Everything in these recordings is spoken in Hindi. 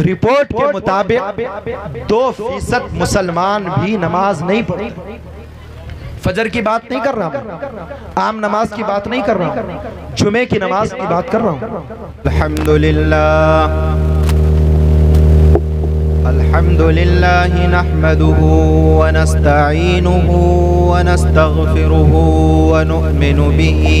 रिपोर्ट के मुताबिक दो फ़ीसद मुसलमान भी नमाज़ नहीं पढ़े। फजर की बात नहीं कर रहा हूँ। आम नमाज़ की बात नहीं कर रहा हूँ। जुमे की नमाज़ की बात कर रहा हूँ। अल्हम्दुलिल्लाह। अल्हम्दुलिल्लाह नहमदुहु व नस्तईनुहु व नस्तगफिरुहु व नु'मिनु बिही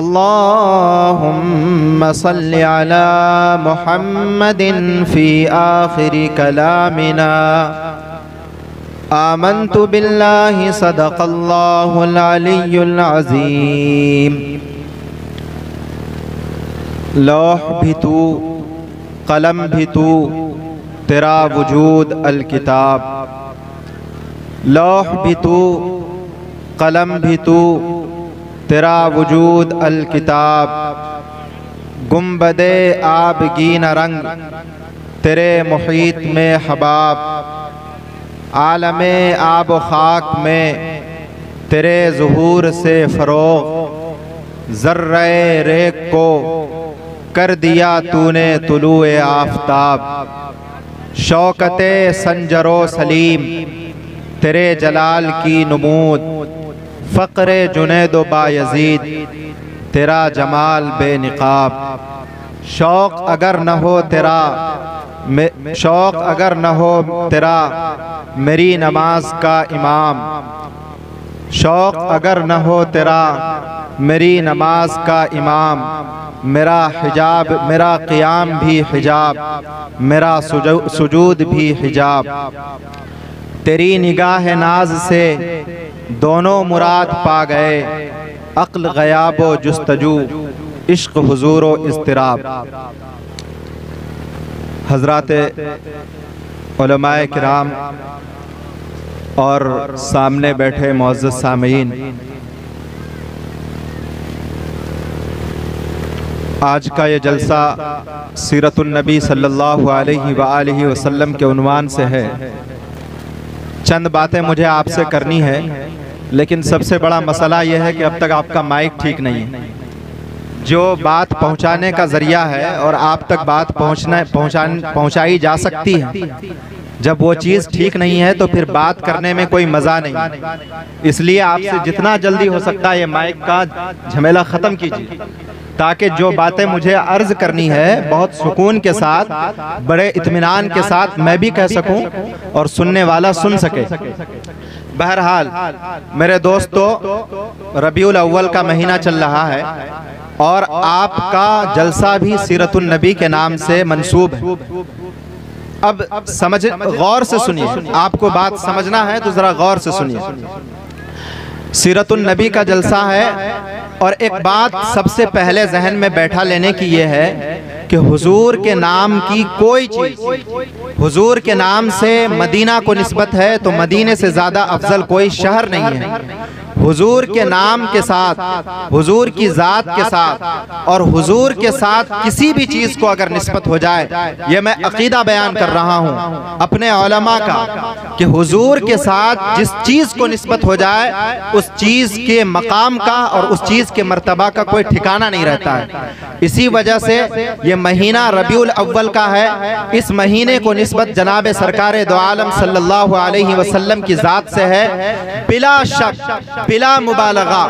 अल्लाहुम्म सल्लि अला मुहम्मदिन फ़ी आखिरी कलामिना आमनतु बिल्लाहि सदक़ल्लाहुल अलियुल अज़ीम लौह भी तू कलम भी तू तेरा वजूद अलकिताब लौह भी तू कलम भी तू तेरा वजूद अलकिताब। गुंबद आबगीन रंग। तेरे मुहीत में हबाब। आलम आब खाक में। तेरे जहूर से फ़रोग। ज़र्र रेक को कर दिया तूने तुलु आफ्ताब। शौकत संजरो सलीम। तेरे जलाल की नमूद। फ़क्र जुनेद बायजीद। तेरा जमाल बेनकाब। शौक़ अगर न हो तेरा शौक़ अगर न हो तेरा मेरी नमाज़ का इमाम। शौक़ अगर न हो तेरा मेरी नमाज़ का इमाम। मेरा हिजाब मेरा क़ियाम भी हिजाब। मेरा सुजूद भी हिजाब। तेरी निगाह नाज से दोनों मुराद पा गए। अक्ल गयाबो जस्तजू, इश्क हुजूर इस्तराब हज़रत कराम और सामने बैठे मोज़ सामीन। आज का ये जलसा सीरतुलनबी सल्लल्लाहु अलैहि वसल्लम के उनवान से है। चंद बातें मुझे आपसे करनी है लेकिन सबसे बड़ा मसला यह है कि अब तक आपका माइक ठीक नहीं है। जो बात पहुँचाने का ज़रिया है और आप तक बात पहुँचना पहुँचा पहुंचाई जा सकती है। जब वो चीज़ ठीक नहीं है तो फिर बात करने में कोई मज़ा नहीं। इसलिए आपसे जितना जल्दी हो सकता है ये माइक का झमेला ख़त्म कीजिए। ताकि जो बातें मुझे अर्ज़ करनी है बहुत सुकून के साथ बड़े इत्मीनान के साथ मैं भी कह सकूँ और सुनने वाला सुन सके। बहरहाल मेरे दोस्तों रबीउल अव्वल का महीना चल रहा है और आपका जलसा भी सीरतुल नबी के नाम से मंसूब है। अब समझ गौर से सुनिए। आपको बात समझना है तो जरा गौर से सुनिए। सीरतुल नबी का जलसा है और एक बात सबसे पहले जहन में बैठा लेने की यह है कि हुजूर के नाम की कोई चीज़, हुजूर के नाम से मदीना को नस्बत है तो मदीने से ज़्यादा अफजल कोई शहर नहीं है। हुजूर के नाम के साथ हुजूर की ज़ात के साथ और हुजूर के साथ किसी भी चीज़ को अगर निस्बत हो जाए ये मैं अकीदा बयान कर रहा हूँ। अपने का कि हुजूर के साथ जिस चीज़ को निस्बत हो जाए उस चीज़ के मकाम का और उस चीज़ के मर्तबा का कोई ठिकाना नहीं रहता है। इसी वजह से ये महीना रबीउल अव्वल का है। इस महीने को निस्बत जनाब सरकार दो आलम सल्लल्लाहु अलैहि वसल्लम की ज़ात से है बिला शक बिला मुबालगा,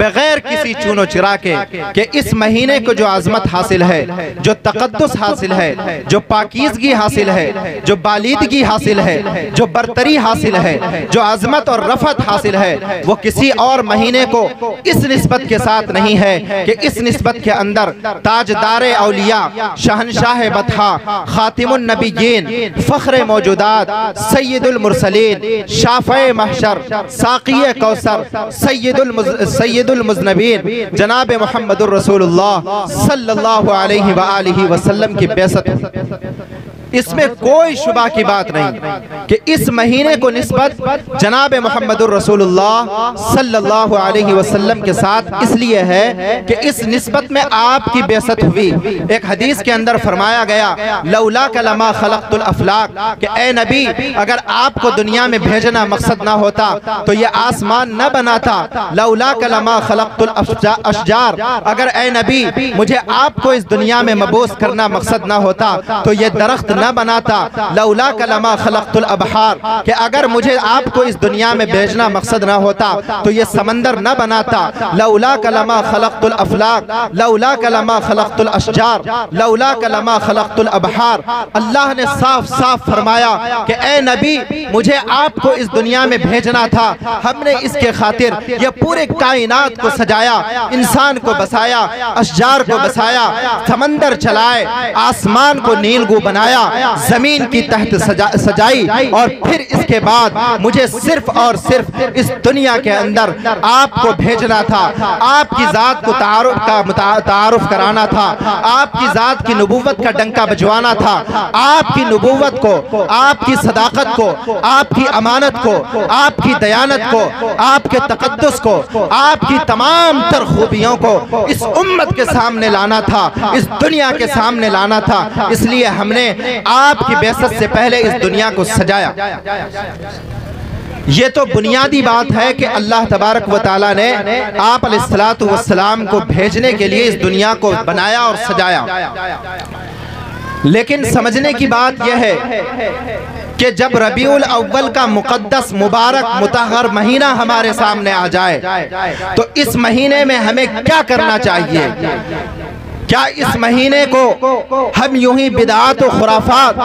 बगैर किसी चुनो चिरा के कि इस महीने को जो आजमत हासिल है, जो तकद्दुस हासिल है, जो पाकिजगी हासिल है, जो बालिदगी हासिल है, जो बरतरी हासिल है, जो आजमत और रफत हासिल है, वो किसी और महीने को इस नस्बत के साथ नहीं है कि इस नस्बत के अंदर ताजदार अलिया शहनशाह बथा खातिमुन नबीन फ़ख्र मौजूदात सैदुल मुरसलीन शाफ़ महशर साक़ी कौसर सैदुल मुजनबीन जनाब मोहम्मद रसूलुल्लाह सल्लल्लाहु अलैहि वसल्लम की बेसत। इसमें कोई शुबा की बात नहीं कि इस महीने को नस्बत जनाब मोहम्मद वसल्लम के साथ इसलिए है कि इस नस्बत में आपकी बेसत हुई। एक हदीस के अंदर फरमाया गया, लौला कलमा खलकतुल अफलाक, कि ए नबी, अगर आपको दुनिया में भेजना मकसद ना होता तो ये आसमान न बनाता। लौला कलमा खलकतुल अशजार, अगर ए नबी, मुझे आपको इस दुनिया में मबूस करना मकसद ना होता तो ये दरख्त न बनाता। लौला कलमा खलकतुल अबहार, कि अगर मुझे आपको इस दुनिया में भेजना मकसद ना होता तो ये समंदर न बनाता। लौला कलमा खलकतुल अफलाक लौला कलमा खलकतुल अशजार लौला कलमा खलकतुल अबहार। अल्लाह ने साफ़ साफ़ फरमाया कि, ए नबी, मुझे आपको इस दुनिया में भेजना था। हमने इसके खातिर ये पूरे कायनात को सजाया, इंसान को बसाया, अशजार को बसाया, समंदर चलाए, आसमान को नीलगू बनाया ज़मीन की तहत सजा, सजाई और फिर इसके बाद मुझे सिर्फ़ और सिर्फ़ इस दुनिया के अंदर आपको भेजना था आपकी जात को तारुफ का तारुफ कराना था आपकी जात की नबूवत का डंका बजवाना था आपकी नबूवत को आपकी सदाकत को आपकी अमानत को आपकी दयानत को आपके तकदस को आपकी तमाम तर खूबियों को इस उम्मत के सामने लाना था इस दुनिया के सामने लाना था इसलिए हमने आपकी बेसत से पहले इस दुनिया को सजाया। ये तो बुनियादी बात है कि अल्लाह तबारक व ताली ने आप सलाम को भेजने के लिए इस दुनिया को बनाया और सजाया। लेकिन समझने की बात यह है कि जब रबीउल अव्वल का मुकद्दस मुबारक मुतहर महीना हमारे सामने आ जाए तो इस महीने में हमें क्या करना चाहिए? क्या इस महीने को हम यूँ ही बिदात और खुराफात,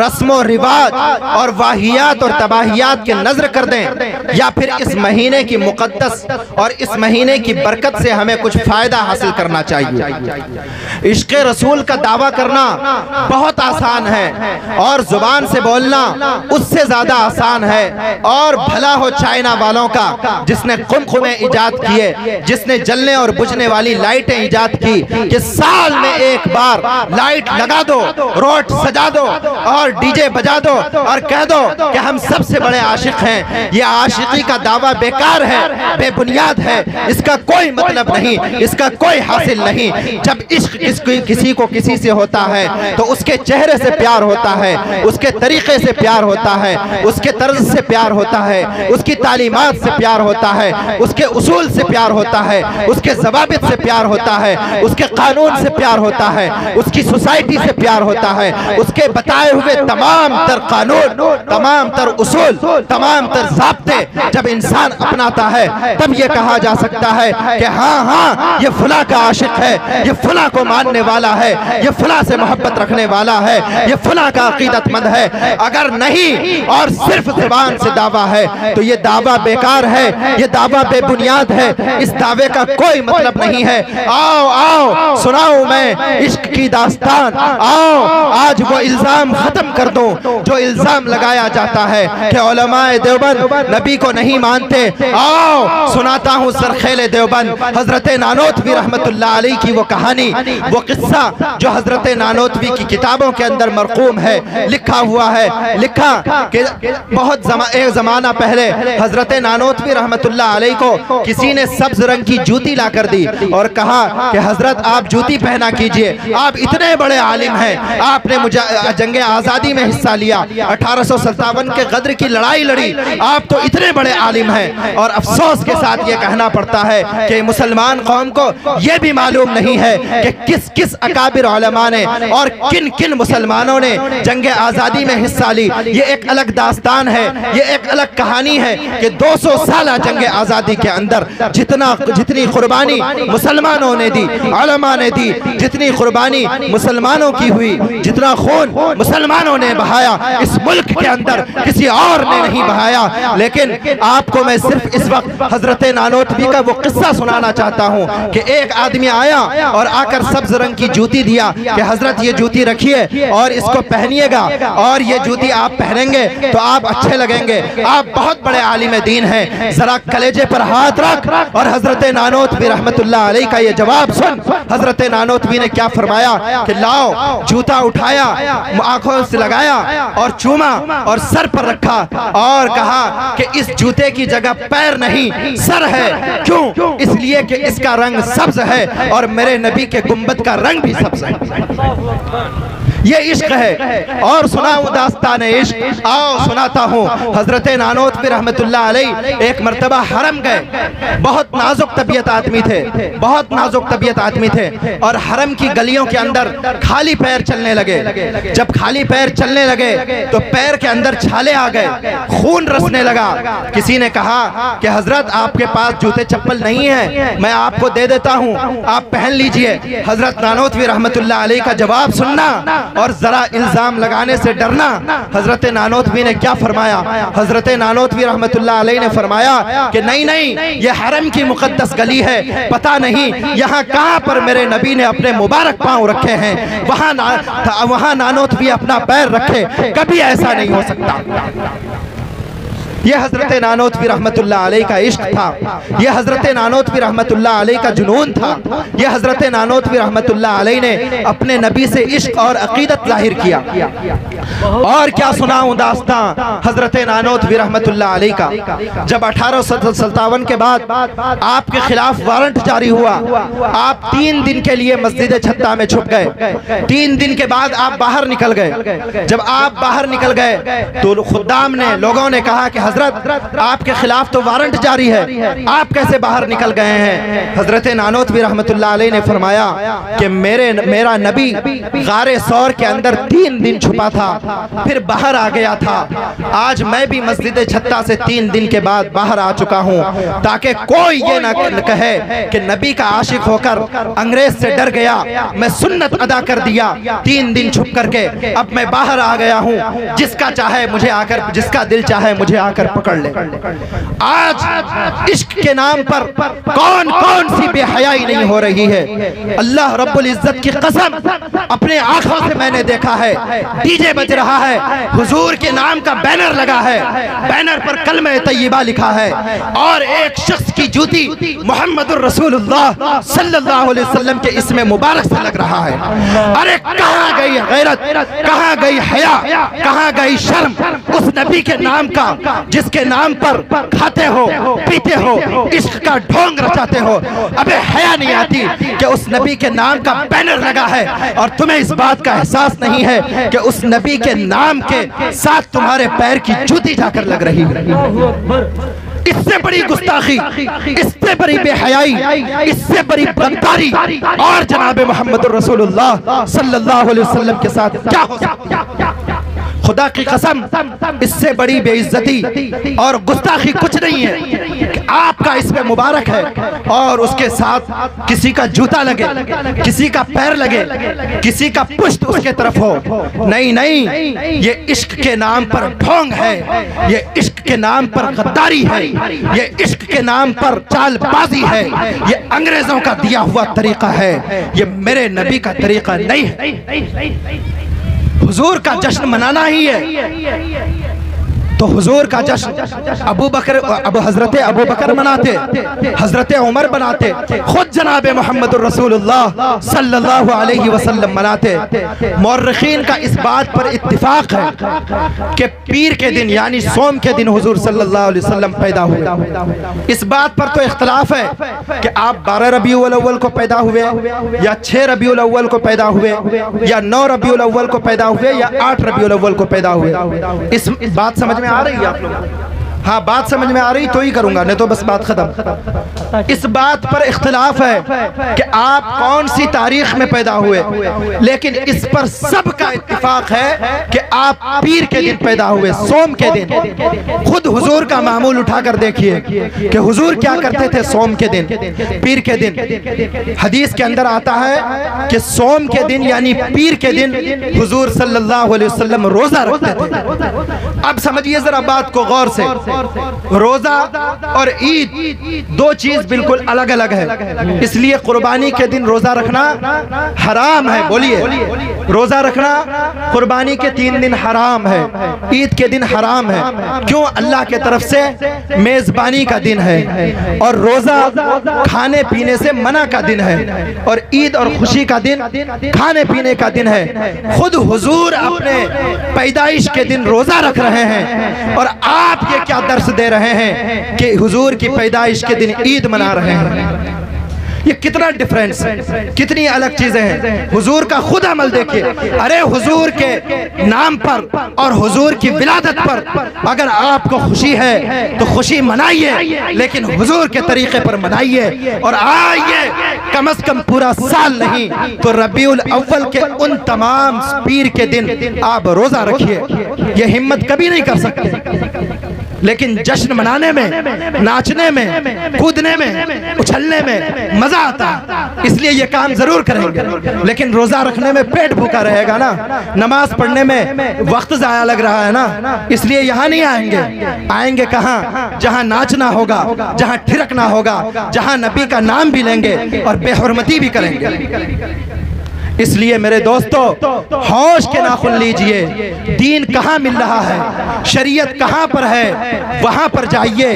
रस्म रिवाज और वाहियात और तबाहियात के नज़र कर दें? या फिर इस महीने की मुकद्दस और इस महीने की बरकत से हमें कुछ फ़ायदा हासिल करना चाहिए? इश्क रसूल का दावा करना बहुत आसान है और ज़ुबान से बोलना उससे ज़्यादा आसान है। और भला हो चाइना वालों का, जिसने कुमकुमे ईजाद किए, जिसने जलने और बुझने वाली लाइटें ईजाद की, कि साल में एक बार लाइट लगा दो रोड सजा दो और डीजे बजा दो और कह दो कि हम सबसे बड़े आशिक हैं। ये आशिकी का दावा बेकार है बेबुनियाद है। इसका कोई मतलब नहीं इसका कोई हासिल नहीं। जब इश्क किसी किसी को किसी से होता है तो उसके चेहरे से प्यार होता है उसके तरीके से प्यार होता है उसके तर्ज से प्यार होता है उसकी तालीमत से प्यार होता है उसके उसूल से प्यार होता है उसके जवाबित से प्यार होता है उसके कानून कानून से प्यार होता है, उसकी सोसाइटी से प्यार होता है, उसके बताए हुए तमाम तर कानून, तमाम तर उसूल, तमाम तर जबते जब इंसान अपनाता है, तब ये कहा जा सकता है कि हाँ हाँ ये फुला का आशिक है, ये फुला को मानने वाला है, ये फुला से मोहब्बत रखने वाला है, ये फुला का अकीदतमंद है, अगर नहीं और सिर्फ़ जबान से दावा है तो ये दावा बेकार है, ये दावा बेबुनियाद है, इस दावे का कोई मतलब नहीं है। आओ आओ सुनाओ मैं इश्क की दास्तान। आओ आज वो इल्ज़ाम खत्म कर दो जो इल्ज़ाम लगाया जाता है कि उलमाए देवबंद नबी को नहीं मानते। आओ सुनाता हूँ सरखेल देवबंद। हज़रत नानोतवी रहमतुल्लाह अलैह की वो कहानी वो किस्सा जो हज़रत नानोतवी की किताबों के अंदर मरकूम है। लिखा हुआ है। लिखा कि बहुत जमा, एक जमाना पहले हज़रत नानोतवी रहमतुल्लाह अलैह को किसी ने सब्ज रंग की जूती ला कर दी और कहा कि हज़रत आप जूती पहना कीजिए। आप इतने बड़े आलिम हैं। आपने मुझे जंग आज़ादी में हिस्सा लिया। अठारह सौ सत्तावन के गद्र की लड़ाई लड़ी। आप तो इतने बड़े आलिम हैं। और अफसोस के साथ ये कहना पड़ता है कि मुसलमान कौम को ये भी मालूम नहीं है कि किस किस अकाबिर ने और किन किन मुसलमानों ने जंग आज़ादी में हिस्सा ली। ये एक अलग दास्तान है। ये एक अलग कहानी है कि 200 साल जंग आज़ादी के अंदर जितना जितनी कुर्बानी मुसलमानों ने दी ने दी। जितनी कुर्बानी मुसलमानों की हुई, जितना खून मुसलमानों ने बहाया, इस मुल्क के अंदर किसी और ने नहीं बहाया। लेकिन आपको मैं सिर्फ़ इस वक्त हज़रत नानोतवी का वो किस्सा सुनाना चाहता हूँ कि एक आदमी आया और आकर सब्ज रंग की जूती दिया कि हज़रत, ये जूती रखिए और इसको पहनिएगा और ये जूती आप पहनेंगे तो आप अच्छे लगेंगे। आप बहुत बड़े आलिम दीन हैं। जरा कलेजे पर हाथ रख और हज़रत नानोतवी रहमतुल्लाह अलैह का ये जवाब सुन। हज़रत नानोतवी ने क्या फरमाया कि लाओ, जूता उठाया, आँखों से लगाया और चूमा और सर पर रखा और कहा कि इस जूते की जगह पैर नहीं, सर है। क्यों? इसलिए कि इसका रंग सब्ज है और मेरे नबी के गुंबद का रंग भी सब्ज है। ये इश्क है। और सुनाऊं दास्तान इश्क। आओ, सुनाता हूँ। हज़रत नानोत फिर रहमतुल्लाह अलैह एक मरतबा हरम गए। बहुत नाजुक तबीयत आदमी थे। बहुत नाजुक तबीयत आदमी थे। और हरम की गलियों के अंदर खाली पैर चलने लगे। जब खाली पैर चलने लगे तो पैर के अंदर छाले आ गए। खून रसने लगा। किसी ने कहा कि हज़रत, आपके पास जूते चप्पल नहीं है। मैं आपको दे देता हूँ। आप पहन लीजिए। हज़रत नानोतवी अलैह का जवाब, सुनना। और जरा इल्ज़ाम लगाने से डरना। हज़रत नानोतवी ने क्या फरमाया? हज़रत नानोतवी रहमत ने फरमाया कि नहीं नहीं ये हरम की मुकदस गली है। पता नहीं यहाँ कहाँ पर मेरे नबी ने अपने मुबारक पाँव रखे हैं। वहाँ ना, वहाँ नानोतवी अपना पैर रखे। कभी ऐसा नहीं हो सकता। ये हज़रत नानोतवी रहमतुल्लाह अलैह का इश्क था। ये हज़रत नानोतवी अलैह का जुनून था। ये हज़रत नानोतवी अलैह ने अपने नबी से इश्क और अकीदत ज़ाहिर किया। और क्या सुनाऊं दास्तां? हज़रत नानोतवी अलैह का, जब अठारह सत्तावन के बाद आपके खिलाफ वारंट जारी हुआ, आप तीन दिन के लिए मस्जिद छत्ता में छुप गए। तीन दिन के बाद आप बाहर निकल गए। जब आप बाहर निकल गए तो खुदाम ने, लोगों ने कहा कि हज़रत, आपके खिलाफ तो वारंट जारी है। आप कैसे बाहर निकल गए हैं? हज़रत नानोत भी रहमत ने फरमाया कि मेरे, मेरा नबी गारे सौर के अंदर तीन दिन छुपा था, फिर बाहर आ गया था। आज मैं भी मस्जिद छत्ता से तीन दिन के बाद बाहर आ चुका हूँ, ताकि कोई ये न कहे कि नबी का आशिक होकर अंग्रेज़ से डर गया, मैं सुन्नत अदा कर दिया, तीन दिन छुप करके। अब मैं बाहर आ गया हूँ, जिसका चाहे मुझे आकर, जिसका दिल चाहे मुझे आकर कर पकड़ ले। आज इश्क के नाम पर कौन कौन सी बेहयाई नहीं हो रही है? अल्लाह रब्बुल इज़्ज़त की कसम, अपने आँखों से मैंने देखा है। डीजे बज रहा है। हुजूर के नाम का बैनर लगा है। बैनर पर कलम तय्यबा लिखा है। और एक शख्स की जूती मोहम्मद वसल्लम के इसमें मुबारक से लग रहा है। अरे कहाँ गई गैरत? कहाँ गई हया? कहाँ गई शर्म? उस नबी के नाम का जिसके नाम पर खाते हो, पीते हो, इश्क का ढोंग रचाते हो। अबे हया नहीं आती कि उस नबी के नाम का बैनर लगा है और तुम्हें इस बात का एहसास नहीं है कि उस नबी के नाम के साथ तुम्हारे पैर की जूती जाकर लग रही है। इससे बड़ी गुस्ताखी, इससे बड़ी बेहयाई, इससे बड़ी गद्दारी और जनाब मोहम्मद रसूलुल्लाह सल्लल्लाहु अलैहि वसल्लम के साथ क्या हो सकता खुदा की कसम, इससे बड़ी बेइज्जती और गुस्ताखी कुछ नहीं है कि आपका इसमें मुबारक है और उसके साथ किसी का जूता लगे, किसी का पैर लगे, किसी का पुष्ट उसके तरफ़ हो। नहीं नहीं, ये इश्क के नाम पर ढोंग है, ये इश्क के नाम पर गद्दारी है, ये इश्क के नाम पर चालबाजी है, ये अंग्रेज़ों का दिया हुआ तरीका है, ये मेरे नबी का तरीका नहीं है। हुजूर का जश्न मनाना ही है। तो हुजूर का जश्न अबू बकर, अब हज़रत अबू बकर मनाते, हज़रत उमर बनाते, खुद जनाब मोहम्मद वसल्लम मनाते। मौरखीन का इस बात पर इत्तिफाक है कि पीर के दिन, यानी सोम के दिन हुजूर सल्लल्लाहु अलैहि वसल्लम पैदा हुए। इस बात पर तो इख्तलाफ है कि आप बारह रबी अव्वल को पैदा हुए, या छह रबी अव्वल को पैदा हुए, या नौ रबी अव्वल को पैदा हुए, या आठ रबी अव्वल को पैदा हुए। इस बात समझ में आ रही है आप लोग? हाँ बात समझ में आ रही? तो ही करूँगा, नहीं तो बस बात खत्म। इस बात पर इख्तलाफ है कि आप कौन सी तारीख में पैदा हुए? लेकिन इस पर सबका इतफाक है कि आप पीर के दिन पैदा हुए, सोम के दिन। खुद हुजूर का मामूल उठाकर देखिए कि हुजूर क्या करते थे सोम के दिन, पीर के दिन। हदीस के अंदर आता है कि सोम के दिन, यानी पीर के दिन, हुजूर सल्लल्लाहु अलैहि वसल्लम रोजा रखते थे। अब समझिए जरा बात को गौर से। रोजा और ईद, दो चीज़ बिल्कुल अलग अलग है। इसलिए कुर्बानी के दिन रोजा रखना हराम है, बोलिए। रोजा रखना कुर्बानी के तीन दिन हराम है, ईद के दिन हराम है। क्यों? अल्लाह के तरफ़ से मेजबानी का दिन है और रोजा खाने पीने से मना का दिन है और ईद और खुशी का दिन खाने पीने का दिन है। खुद हुजूर अपने पैदाइश के दिन रोजा रख रहे हैं और आप ये क्या दर्श दे रहे हैं कि हुजूर की पैदाइश के दिन ईद मना रहे हैं। ये कितना डिफरेंस है कितनी अलग चीज़ें हैं। हुजूर का खुद अमल देखिए। अरे हुजूर के नाम पर और हुजूर की विलादत पर अगर आपको खुशी है तो खुशी मनाइए, लेकिन हुजूर के तरीके पर मनाइए। और आइए, कम अज कम पूरा साल नहीं तो रबीउल अव्वल के उन तमाम पीर के दिन आप रोजा रखिए। ये हिम्मत कभी नहीं कर सकते। लेकिन जश्न मनाने में नाचने में कूदने में उछलने में मज़ा आता। है इसलिए ये काम ज़रूर करेंगे। लेकिन रोजा रखने में पेट भूखा रहेगा ना। नमाज़ पढ़ने में वक्त जाया लग रहा है ना। इसलिए यहाँ नहीं आएँगे। आएँगे कहाँ? जहाँ नाचना होगा जहाँ ठिरकना होगा जहाँ नबी का नाम भी लेंगे और बेहरमती भी करेंगे। इसलिए मेरे दोस्तों होश के नाखुन लीजिए। दीन कहाँ मिल रहा है? शरीयत कहाँ पर है? वहाँ पर जाइए।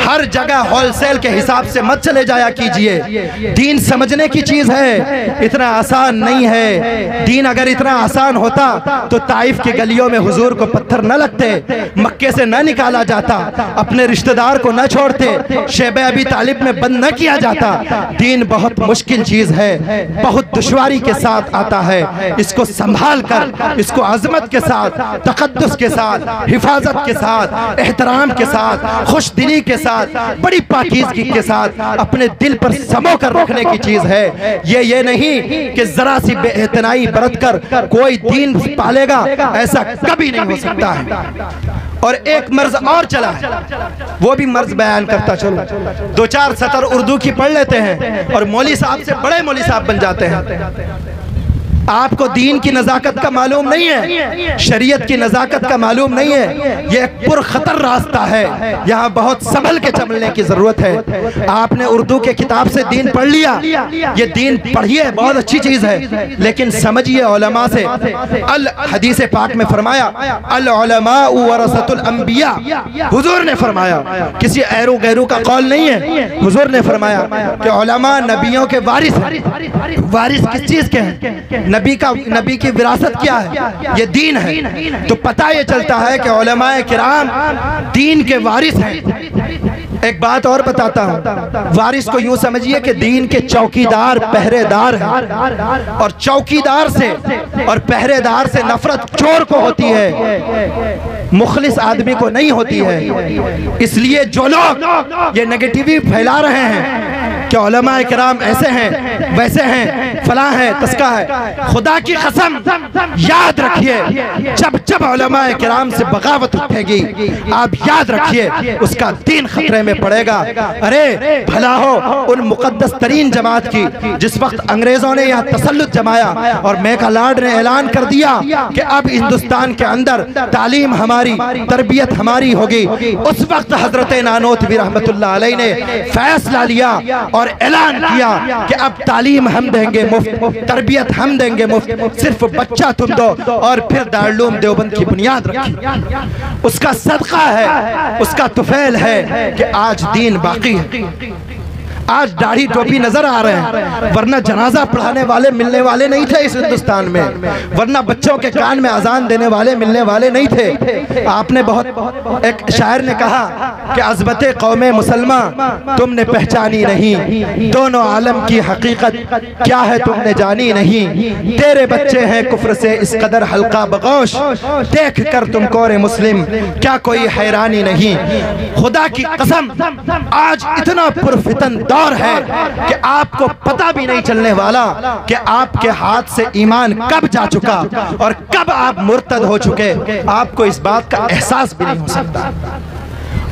हर जगह होलसेल के हिसाब से मत चले जाया कीजिए। दीन समझने की चीज़ है इतना आसान नहीं है। दीन अगर इतना आसान होता तो ताइफ की गलियों में हुजूर को पत्थर न लगते मक्के से न निकाला जाता अपने रिश्तेदार को न छोड़ते शेब अभी तालिब में बंद न किया जाता। दीन बहुत मुश्किल चीज़ है बहुत दुश्वारी के साथ साथ आता है, इसको संभाल कर, इसको अजमत के साथ तकदस के साथ, हिफाजत के साथ, एहतराम के साथ खुश दिली के साथ, बड़ी पाकिजगी के साथ अपने दिल पर समो कर रखने की चीज़ है। ये ये नहीं कि जरा सी बेहतनाई बरत कर कोई दीन पालेगा, ऐसा कभी नहीं हो सकता है। और एक मर्ज और चला है, वो भी मर्ज बयान करता चलो। दो चार सतर उर्दू की पढ़ लेते हैं और मौली साहब से बड़े मौली साहब बन जाते हैं। आपको दीन की नज़ाकत का मालूम नहीं है। शरीयत की नज़ाकत का मालूम नहीं है। ये पुरखतर रास्ता है। यहाँ बहुत संभल के चलने की ज़रूरत है। आपने उर्दू के किताब से दीन पढ़ लिया। ये दीन पढ़िए बहुत अच्छी चीज़ है। लेकिन समझिए ओलमा से। अल हदीस पाक में फरमाया अम्बिया हुजूर ने फरमाया किसी ऐरू गैरू का कौल नहीं है। हुजूर ने फरमाया कि ओलमा नबियों के वारिस वारिस किस चीज़ के हैं? नबी का नबी की विरासत क्या है? ये दीन है। तो पता ये चलता है कि किराम दीन के वारिस हैं। एक बात और बताता हूँ। वारिस को यूँ समझिए कि दीन के चौकीदार पहरेदार हैं। और चौकीदार से और पहरेदार से नफरत चोर को होती है। मुखलिस आदमी को नहीं होती है। इसलिए जो लोग ये नेगेटिविटी फैला रहे हैं कि उलमा कराम ऐसे हैं, वैसे हैं, फला है, तस्का है। खुदा की कसम, याद रखिए, जब जब उलमा कराम से बगावत उठेगी, आप याद रखिए, उसका दीन खतरे में पड़ेगा। अरे, भला हो उन मुकद्दस तरीन जमात की, जिस वक्त अंग्रेज़ों ने यहाँ तसल्लुत जमाया और मेका लॉर्ड ने ऐलान कर दिया कि अब हिंदुस्तान के अंदर तालीम हमारी, तरबियत हमारी होगी। उस वक्त हज़रत नानोतवी रहमतुल्लाह अलैह ने फैसला लिया और ऐलान किया कि अब तालीम हम देंगे मुफ़्त, तरबियत हम देंगे मुफ़्त, सिर्फ़ बच्चा तुम दो और फिर दारुल देवबंद की बुनियाद रखी। उसका सदका है, उसका तुफैल है कि आज दिन बाकी है। आज दाढ़ी टोपी नज़र आ रहे हैं, वरना जनाजा पढ़ाने वाले, मिलने वाले नहीं थे इस हिंदुस्तान में। वरना बच्चों के कान में अजान देने वाले, मिलने वाले नहीं थे। आपने बहुत, एक शायर ने कहा कि अजबत कौम मुसलमान, तुमने पहचानी नहीं। दोनों आलम की हकीकत क्या है तुमने जानी नहीं। तेरे बच्चे हैं कुफर से इस कदर हल्का बगोश। देख कर तुम कोरे मुस्लिम, क्या कोई हैरानी नहीं। खुदा की कसम, आज इतना पुरफितन दौर है कि आपको पता भी नहीं चलने वाला कि आपके हाथ से ईमान कब जा चुका और कब आप मुर्तद हो चुके। आपको इस बात का एहसास भी नहीं हो सकता।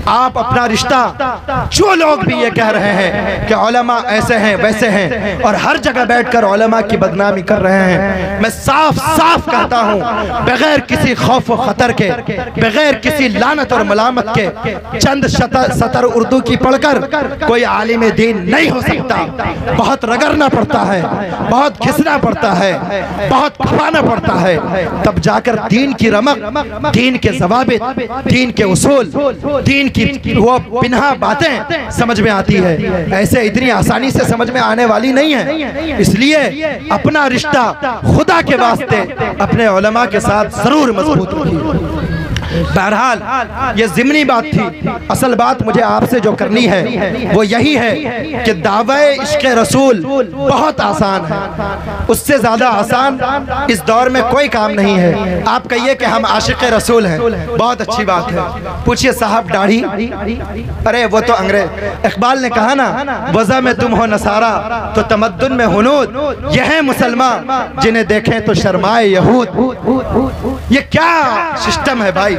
आप अपना रिश्ता जो लोग भी ये कह रहे हैं कि ओलमा ऐसे हैं, वैसे हैं, और हर जगह बैठकर ओलमा की बदनामी कर रहे हैं। मैं साफ़ साफ़ कहता हूँ, बगैर किसी खौफ खतर के, बगैर किसी लानत और मलामत के, चंद सतर उर्दू की पढ़कर कोई आलिम दीन नहीं हो सकता। बहुत रगड़ना पड़ता है, बहुत घिसना पड़ता है, बहुत खपाना पड़ता है। तब जाकर दीन की रमक, दीन के जवाब दीन के उसूल, दीन की वो बिना बातें समझ में आती है। ऐसे इतनी आसानी से समझ में आने वाली नहीं है। इसलिए अपना रिश्ता खुदा के वास्ते अपने के साथ ज़रूर मज़बूत रखिए। बहरहाल, ये जिमनी बात थी। असल बात मुझे आपसे जो करनी है, वो यही है कि दावे इश्क रसूल बहुत आसान है। उससे ज़्यादा आसान इस दौर में कोई काम नहीं है। आप कहिए कि हम आशिक रसूल हैं। बहुत अच्छी बात है। पूछिए साहब दाढ़ी। अरे, वो तो अंग्रेज़ इकबाल ने कहा ना वजह में तुम हो नसारा तो तमद्दुन में हनूद। यह मुसलमान, जिन्हें देखें तो शर्माए यहूद। ये क्या सिस्टम है भाई?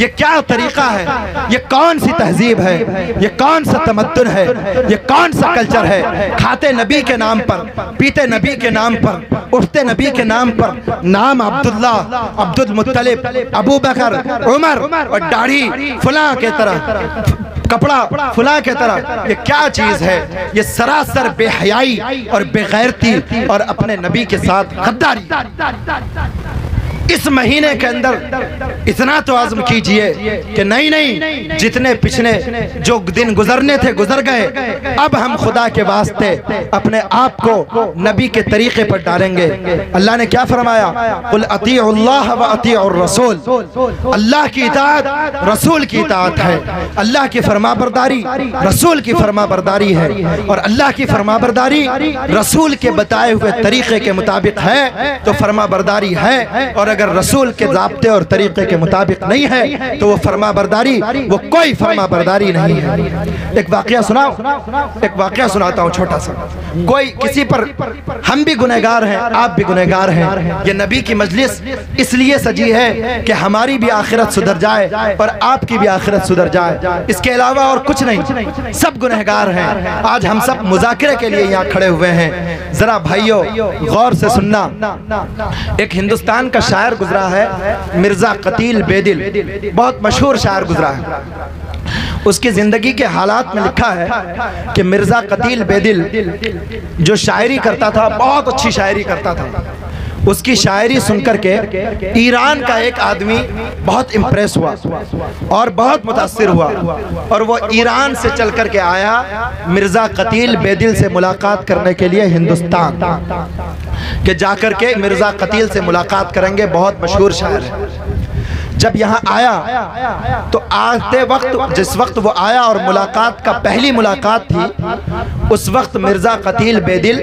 ये क्या तरीका है? ये कौन सी तहजीब है? ये कौन सा तमद्दुन है? ये कौन सा कल्चर है? खाते नबी के नाम पर, पीते नबी के नाम पर, उठते नबी के नाम पर नाम अब्दुल्ला, अब्दुल मुत्तलिब, अबू बकर, उमर और दाढ़ी फुला के तरह, कपड़ा फुला के तरह। ये क्या चीज़ है? ये सरासर बेहयाई और बेगैरती और अपने नबी के साथ गद्दारी। इस महीने के अंदर इतना तो आज़म कीजिए कि नहीं नहीं, जितने पिछले जो दिन गुजरने थे, गुजर गए, अब हम खुदा के वास्ते अपने आप को नबी के तरीके पर डालेंगे। अल्लाह ने क्या फरमाया? और रसूल। अल्लाह की इतात रसूल की इतात है। अल्लाह की फरमा बरदारी रसूल की फरमा बरदारी है। और अल्लाह की फरमा बरदारी रसूल के बताए हुए तरीके के मुताबिक है तो फरमा बरदारी है। और अगर अगर रसूल के जबते और तरीके के मुताबिक नहीं है तो वो फरमा बरदारी वो कोई फरमा बरदारी नहीं है। एक वाक्य सुनाओ, एक वाक्य सुनाता हूँ छोटा सा। कोई किसी पर हम भी गुनहगार हैं, आप भी गुनहगार हैं। ये नबी की मजलिस इसलिए सजी है कि हमारी भी आखिरत सुधर जाए और आपकी भी आखिरत सुधर जाए। इसके अलावा और कुछ नहीं, सब गुनहगार हैं। आज हम सब मुजाकरे के लिए यहाँ खड़े हुए हैं। जरा भाइयों, गौर से सुनना। एक हिंदुस्तान का शायर शायर गुजरा है, मिर्ज़ा कतील बेदिल, बहुत मशहूर शायर गुजरा है। उसकी ज़िंदगी के हालात में लिखा है कि मिर्ज़ा कतील बेदिल जो शायरी करता था, बहुत अच्छी शायरी करता था। उसकी शायरी सुनकर के ईरान का एक आदमी बहुत इम्प्रेस हुआ और बहुत मुतासर हुआ और वो ईरान से चल कर के आया मिर्ज़ा कतील बेदिल से मुलाकात करने के लिए हिंदुस्तान, के जाकर के मिर्ज़ा कतील से मुलाकात करेंगे, बहुत मशहूर शायर है। जब यहाँ आया तो आते वक्त, जिस वक्त वो आया और मुलाकात का पहली मुलाकात थी, उस वक्त मिर्ज़ा कतील बेदिल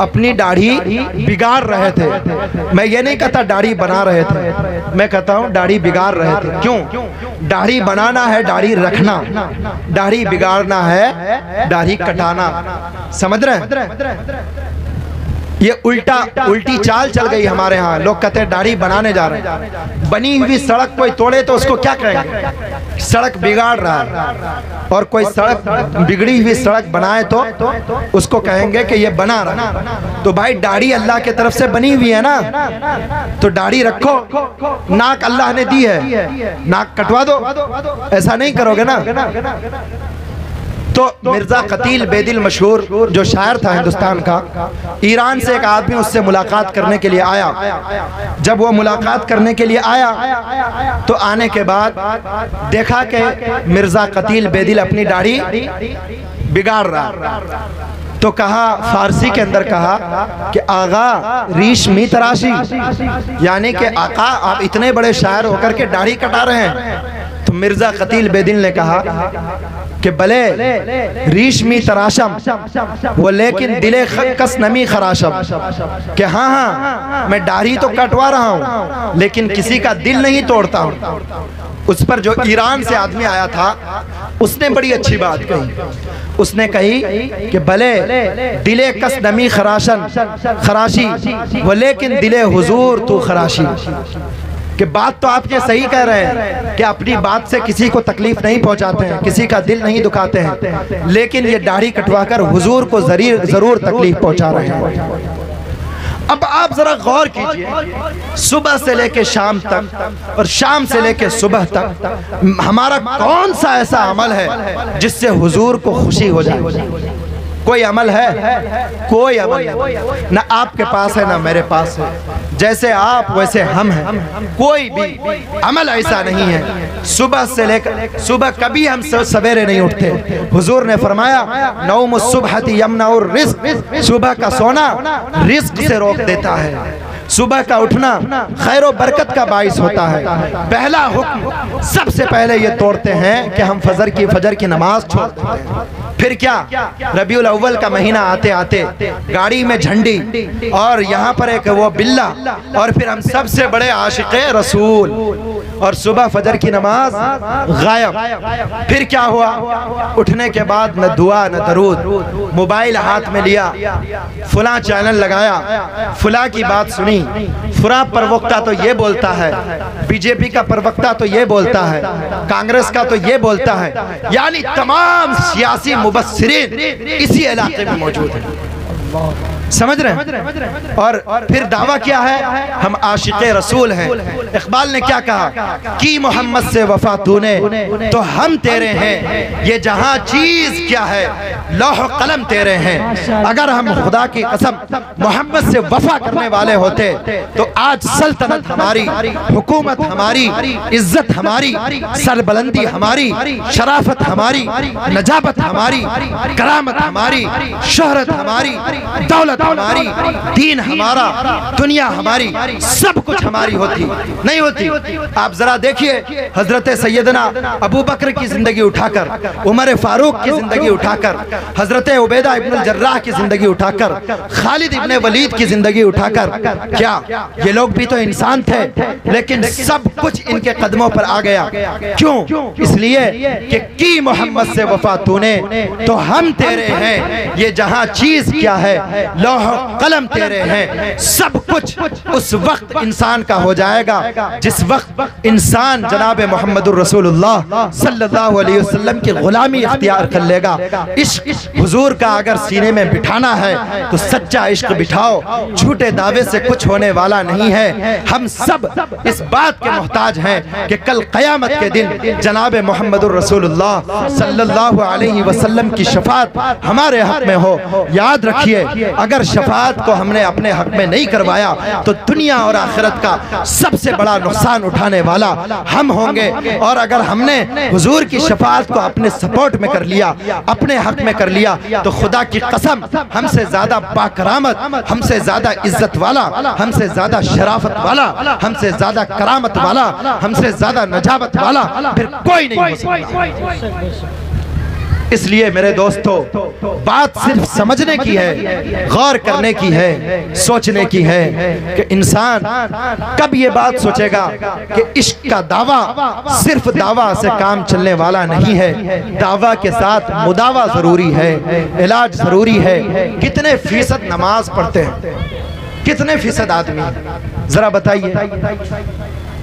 अपनी दाढ़ी बिगाड़ रहे थे। मैं ये नहीं कहता दाढ़ी बना रहे थे। मैं कहता हूँ दाढ़ी बिगाड़ रहे थे। क्यों? दाढ़ी बनाना है, दाढ़ी रखना। दाढ़ी बिगाड़ना है, दाढ़ी कटाना। समझ रहे ये उल्टा, उल्टी चाल चल गई हमारे यहाँ। लोग कहते हैं, दाढ़ी बनाने जा रहे हैं। बनी हुई सड़क कोई तोड़े तो उसको क्या कहेंगे? सड़क बिगाड़ रहा है। और कोई सड़क बिगड़ी हुई सड़क बनाए तो उसको कहेंगे कि ये बना रहा तो भाई, दाढ़ी अल्लाह की तरफ़ से बनी हुई है ना? तो दाढ़ी रखो। नाक अल्लाह ने दी है। नाक कटवा दो। ऐसा नहीं करोगे ना? तो मिर्ज़ा कतील बेदिल मशहूर जो शायर था हिंदुस्तान का ईरान से एक आदमी उससे मुलाकात करने के लिए आया। जब वो मुलाकात करने के लिए आया तो आने के बाद देखा कि मिर्ज़ा कतील बेदिल अपनी दाढ़ी बिगाड़ रहा तो कहा फारसी के अंदर कहा कि आगा रीश मी तराशी। यानी कि आका आप इतने बड़े शायर होकर के दाढ़ी कटा रहे हैं। तो मिर्ज़ा कतील बेदिल ने कहा कि भले रीशमी तराशम वो लेकिन दिले कस नमी खराशम। कि हाँ हाँ मैं दाढ़ी तो कटवा रहा हूँ लेकिन किसी का दिल नहीं तोड़ता हूँ। उस पर जो ईरान से आदमी आया था उसने बड़ी अच्छी बात कही। उसने कही कि भले दिले कस नमी खराशन खराशी वो लेकिन दिले हुजूर तू खराशी। कि बात तो आप ये सही कह रहे हैं कि अपनी बात से किसी को तकलीफ़ नहीं पहुंचाते हैं किसी का दिल नहीं दुखाते हैं। लेकिन ये दाढ़ी कटवाकर हुजूर को ज़रूर ज़रूर तकलीफ़ पहुँचा रहे हैं। अब आप जरा गौर कीजिए सुबह से लेके शाम तक और शाम से लेके सुबह तक हमारा कौन सा ऐसा अमल है जिससे हुजूर को खुशी हो जाए? कोई अमल है? कोई अमल ना आपके पास है, ना मेरे पास है। जैसे आप, वैसे हम हैं। कोई भी अमल ऐसा नहीं है। सुबह से लेकर, सुबह कभी हम सवेरे नहीं उठते। हुजूर ने फरमाया, नौम सुबह और रिस्क। सुबह का सोना रिस्क से रोक देता है। सुबह का उठना खैर बरकत का बाइस होता है। पहला हुक्म, सबसे पहले ये तोड़ते हैं कि हम फजर की फजर की नमाज़ छोड़ते हैं। फिर क्या? रबीउल अव्वल का महीना आते आते गाड़ी में झंडी और यहाँ पर एक वो बिल्ला और फिर हम सबसे बड़े आशिक रसूल और सुबह फजर की नमाज़ गायब। फिर क्या हुआ? उठने के बाद न दुआ, न दरूद। मोबाइल हाथ में लिया, फुला चैनल लगाया, फुला की बात सुनी। फुरा प्रवक्ता तो ये बोलता है, बीजेपी का प्रवक्ता तो ये बोलता है, कांग्रेस का तो ये बोलता है। यानी तमाम सियासी मुबसरीन इसी इलाके में मौजूद है। समझ रहे और फिर दावा क्या है, हम आशिक रसूल हैं। इकबाल ने क्या कहा? कि मोहम्मद से वफा तूने तो हम तेरे हैं। ये जहाँ चीज़ क्या है? लोह कलम तेरे हैं। अगर हम खुदा की कसम मोहम्मद से वफा करने वाले होते तो आज सल्तनत हमारी, हुकूमत हमारी, इज़्ज़त हमारी, सरबलंदी हमारी, शराफत हमारी, नजाबत हमारी, करामत हमारी, शहरत हमारी, दौलत हमारी, दीन हमारा, दुनिया हमारी, सब कुछ हमारी होती। नहीं होती। आप जरा देखिए, हज़रत सैदना अबू बकर की ज़िंदगी उठाकर, उमर फारूक की ज़िंदगी उठाकर हज़रत उबैदा इब्न जर्राह की ज़िंदगी उठाकर, खालिद इब्न वलीद की ज़िंदगी उठाकर, क्या ये लोग भी तो इंसान थे, लेकिन सब कुछ इनके कदमों पर आ गया। क्यों? इसलिए कि की मोहम्मद से वफा तूने तो हम तेरे हैं, ये जहाँ चीज़ क्या है, लौह कलम तेरे हैं, सब कुछ उस वक्त इंसान का हो जाएगा, जिस वक्त इंसान जनाब मोहम्मद रसूलुल्लाह सल्लल्लाहु अलैहि वसल्लम की गुलामी अख्तियार कर लेगा, इश्क हुजूर का अगर सीने में बिठाना है तो सच्चा इश्क बिठाओ। झूठे दावे से कुछ होने वाला नहीं है। हम सब इस बात के मोहताज हैं कि कल कयामत के दिन जनाब मोहम्मद वसल्लम की शफात हमारे हक में हो। याद रखिए, अगर शफात को हमने अपने हक में नहीं करवाया तो दुनिया और आखिरत का सबसे बड़ा नुकसान उठाने वाला हम होंगे। और अगर हमने हुजूर की शफात को अपने सपोर्ट में कर लिया, अपने हक में हमने कर लिया तो खुदा की कसम, हमसे ज़्यादा बाकरामत हमसे ज़्यादा इज़्ज़त वाला, हमसे ज़्यादा शराफत वाला, हमसे ज़्यादा करामत वाला, हमसे ज़्यादा नजाबत वाला, फिर कोई नहीं हो सकता। इसलिए मेरे दोस्तों, बात सिर्फ़ समझने की है, गौर करने की है, सोचने की है कि इंसान कब ये बात सोचेगा कि इश्क का दावा सिर्फ़ दावा से काम चलने वाला नहीं है। दावा के साथ मुदावा ज़रूरी है, इलाज ज़रूरी है। कितने फ़ीसद नमाज़ पढ़ते हैं? कितने फ़ीसद आदमी? जरा बताइए।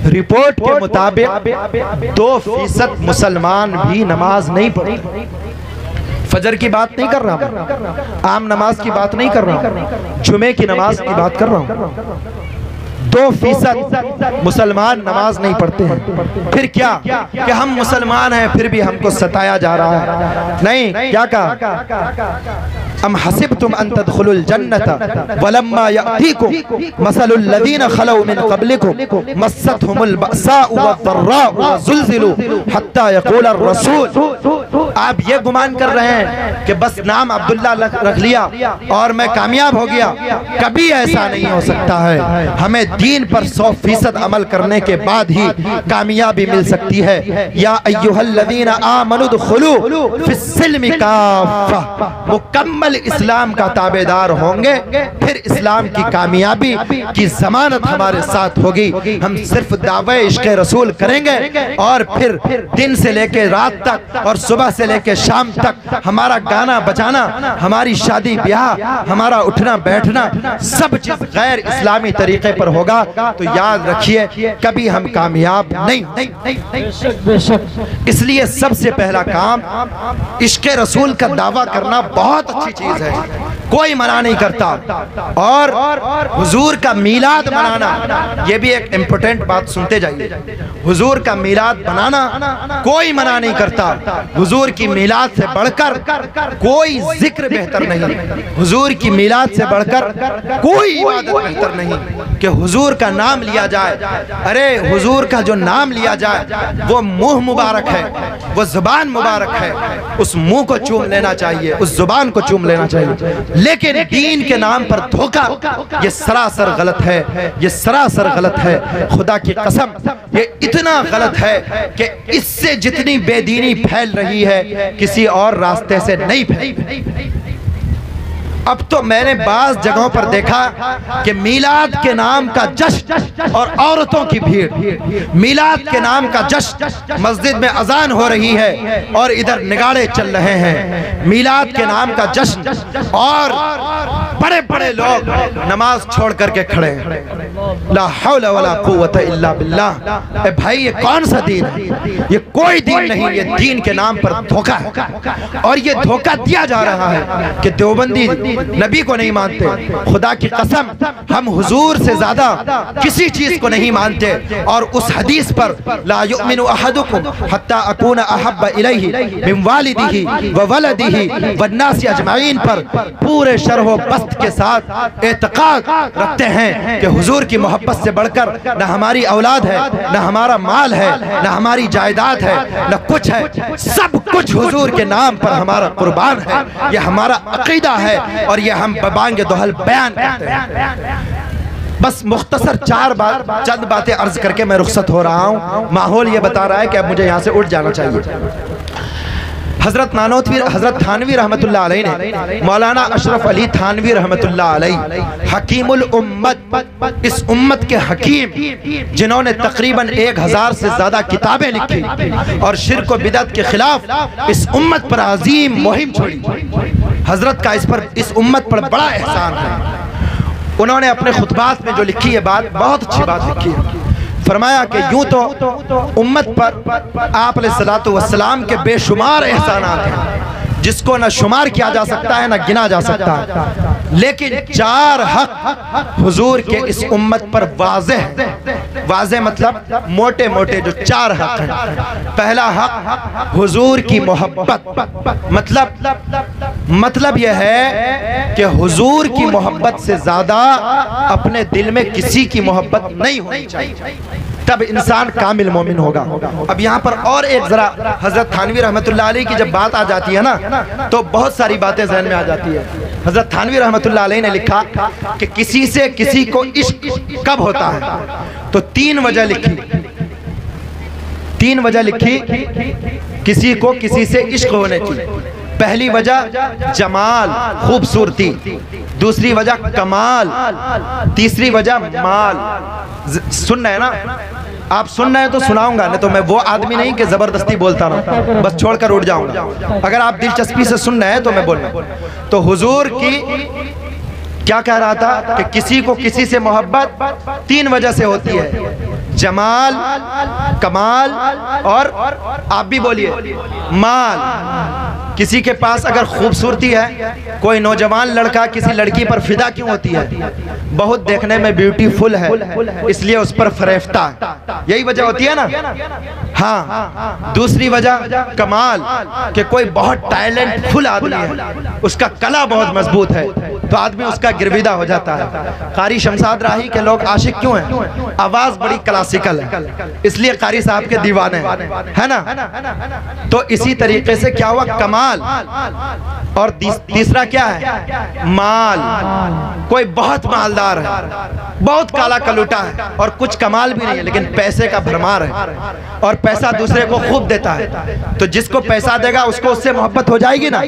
रिपोर्ट के मुताबिक दो फ़ीसद मुसलमान भी नमाज़ नहीं पढ़ते फजर की बात नहीं कर रहा हूँ। आम नमाज़ की बात नहीं कर रहा हूँ। जुमे की नमाज़ की बात कर रहा हूँ। दो फ़ीसद मुसलमान नमाज़ नहीं पढ़ते हैं। फिर क्या? कि हम मुसलमान हैं फिर भी हमको सताया जा रहा है। नहीं क्या कहा? अम हसिब तुम अंतदखुलुल जन्नत वलम्मा यातीकुम मसलुल लदीन खलौ मिन क़ब्लिकुम मस्सतहुमुल बअसाउ वद्दर्राउ वजुलजिलु हत्ता यक़ूल रसूल आप ये गुमान कर रहे हैं कि बस नाम अब्दुल्ला रख लिया और मैं कामयाब हो गया कभी ऐसा नहीं हो सकता है हमें दीन पर सौ फ़ीसद अमल करने के बाद ही कामयाबी मिल सकती है या अय्युहल्लज़ीना आमनुदखुलू फिस्सिल्मि काफ़ा इस्लाम का ताबेदार होंगे फिर इस्लाम की कामयाबी की जमानत हमारे साथ होगी। हम सिर्फ़ दावे इश्क रसूल करेंगे और फिर दिन से लेके रात तक और सुबह से लेके शाम तक हमारा गाना बजाना हमारी शादी ब्याह हमारा उठना बैठना सब चीज़ गैर इस्लामी तरीके पर होगा। तो याद रखिए कभी हम कामयाब नहीं। इसलिए सबसे पहला काम इश्क रसूल का दावा करना बहुत अच्छी चीज़ है। कोई मना नहीं करता। और हुजूर का मीलाद मनाना, ये भी एक इम्पोर्टेंट बात सुनते जाइए। हुजूर का मीलाद बनाना कोई मना नहीं करता। हुजूर की मीलाद से बढ़कर कोई ज़िक्र बेहतर नहीं। हुजूर की मीलाद से बढ़कर कोई इबादत बेहतर नहीं। कि हुजूर का नाम लिया जाए। अरे, हुजूर का जो नाम लिया जाए, वो मुँह मुबारक है, वो ज़ुबान मुबारक है। उस मुँह को चूम लेना चाहिए, उस ज़ुबान को चूम लेना चाहिए। लेकिन दीन के नाम पर धोखा ये सरासर गलत है। ये सरासर गलत है। खुदा की कसम ये इतना गलत है कि इससे जितनी बेदीनी फैल रही है किसी और रास्ते से नहीं फैल अब तो मैंने बाज जगहों पर देखा कि मीलाद के नाम का जश्न और औरतों की भीड़। मीलाद के नाम का जश्न मस्जिद में अजान हो रही है और इधर निगाड़े चल रहे हैं। मीलाद के नाम का जश्न और बड़े बड़े लोग नमाज़ छोड़ करके खड़े ला हौला वला कुव्वत इल्ला बिल्लाह। ए भाई ये कौन सा दीन है? ये कोई दीन नहीं ये दीन के नाम पर धोखा है। और ये धोखा दिया जा रहा है कि देवबंदी नबी को नहीं मानते। खुदा की कसम हम हुजूर से ज़्यादा किसी चीज़ को नहीं मानते। और उस हदीस पर ला युमिनु अहदुकुम हत्ता अकून अहब्ब इलैहि मिन वालिदिही व वलदिही व नास अजमाइन पर पूरे शरह बस्त के साथ एतकाद रखते हैं कि हुजूर की मोहब्बत से बढ़कर न हमारी औलाद है, न हमारा माल है, न हमारी जायदाद है, न कुछ है। सब कुछ हुजूर के नाम पर हमारा कुर्बान है। यह हमारा अकीदा है और ये हम बांगे दोहल बयान करते हैं। बस मुख्तसर चार बार चंद बातें अर्ज़ करके मैं रुखसत हो रहा हूँ। माहौल ये बता रहा है कि अब मुझे यहाँ से उठ जाना चाहिए। हज़रत नानोतवी हज़रत थानवी अलैहि ने मौलाना अशरफ अली थानवी अलैहि हकीमुल उम्मत, इस उम्मत के हकीम, जिन्होंने तकरीबन एक हज़ार से ज़्यादा किताबें लिखी और शिरक बिदत के खिलाफ इस उम्मत पर अजीम मुहिम छोड़ी। हज़रत का इस पर, इस उम्मत पर बड़ा एहसान है। उन्होंने अपने खुतबात में जो लिखी है बात, बहुत अच्छी बात लिखी है। फरमाया कि यूँ तो उम्मत पर आप सलाम के बेशुमार एहसान हैं। जिसको न शुमार किया जा सकता है, न गिना जा सकता है। लेकिन चार हक हुजूर के इस उम्मत पर वाजे वाजे मतलब मोटे मोटे जो चार हक हैं। पहला हक हुजूर की मोहब्बत मतलब मतलब यह है कि हुजूर की मोहब्बत से ज़्यादा अपने दिल में किसी की मोहब्बत नहीं होनी चाहिए। तब इंसान कामिल मोमिन होगा। अब यहाँ पर और एक जरा हज़रत थानवी अलैह की जब बात आ जाती है ना तो बहुत सारी बातें जहन में आ जाती है। हज़रत थानवी अलैह ने लिखा कि किसी से किसी को इश्क कब होता है? तो तीन वजह लिखी। तीन वजह लिखी किसी को किसी से इश्क होने की। पहली वजह जमाल, खूबसूरती। दूसरी वजह कमाल, तीसरी वजह माल। सुन रहे ना? आप सुन रहे हैं तो सुनाऊँगा, नहीं तो मैं वो आदमी नहीं कि ज़बरदस्ती बोलता रहा। बस छोड़कर उठ जाऊँगा। अगर आप दिलचस्पी से सुन रहे हैं तो मैं बोल तो हुजूर की क्या कह रहा था कि किसी को किसी से मोहब्बत तीन वजह से होती है। जमाल, कमाल और आप भी बोलिए, माल। किसी के पास अगर खूबसूरती है, कोई नौजवान लड़का किसी लड़की पर फिदा क्यों होती है? बहुत देखने में ब्यूटीफुल है, इसलिए उस पर फरेफ्ता। यही वजह होती है ना? हाँ। दूसरी वजह, कमाल, कि कोई बहुत टैलेंटफुल आदमी है। उसका कला बहुत मज़बूत है। तो आदमी उसका गिरविदा हो जाता है। कारी शमशाद राही के लोग आशिक क्यों हैं? आवाज़ बड़ी क्लासिकल है। इसलिए कारी साहब के दीवाने है। ना? तो इसी तरीके से क्या हुआ? कमाल। और तीसरा क्या है? माल। कोई बहुत मालदार है। बहुत काला कलूटा है। और कुछ कमाल भी नहीं है, लेकिन पैसे का भरमार है। और पैसा दूसरे को खूब देता है। तो जिसको पैसा देगा, उसको उससे मोहब्बत हो जाएगी ना?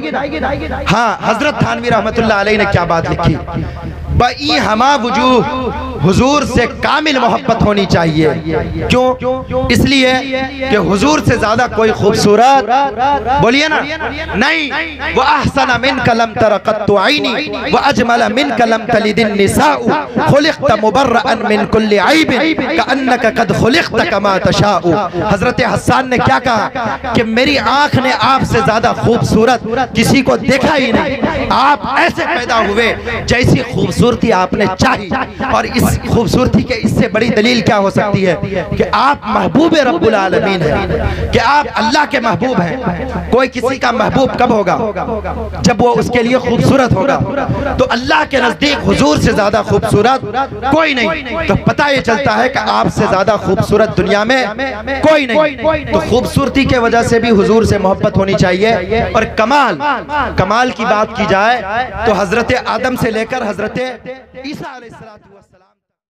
हाँ हज़रत थानवी रहमतुल्लाह अलैह ने क्या बात लिखी? banda, banda. बई हमा वजूह हुजूर से कामिल मोहब्बत होनी चाहिए। क्यों? इसलिए कि हुजूर से ज़्यादा कोई खूबसूरत बोलिए ना। नहीं वो अहसन मिन कलम तरकत आईनी वो अजमल मिन कलम तलिदिन निसाउ, खुलिक़त मुबर्रअन मिन कुल्ली ऐबिन कअन्नक कद खुलिक़त कमा तशाउ। हज़रत हसन ने क्या कहा? कि मेरी आँख ने आपसे ज़्यादा खूबसूरत किसी को देखा ही नहीं। आप ऐसे पैदा हुए जैसी खूबसूरती आपने चाही और इस खूबसूरती के इससे बड़ी दलील क्या हो सकती है? कि आप महबूब रब्बुल आलमीन हैं। कि आप अल्लाह के महबूब हैं। कोई किसी का महबूब कब होगा? जब वो उसके लिए खूबसूरत होगा। तो अल्लाह के नज़दीक हुजूर से ज़्यादा खूबसूरत कोई नहीं। तो पता ये चलता है कि आपसे ज़्यादा खूबसूरत दुनिया में कोई नहीं। तो खूबसूरती के वजह से भी हुजूर से मोहब्बत होनी चाहिए। और कमाल कमाल की बात की जाए तो हज़रत आदम से लेकर हज़रत ईसा अलैहिस्सलातु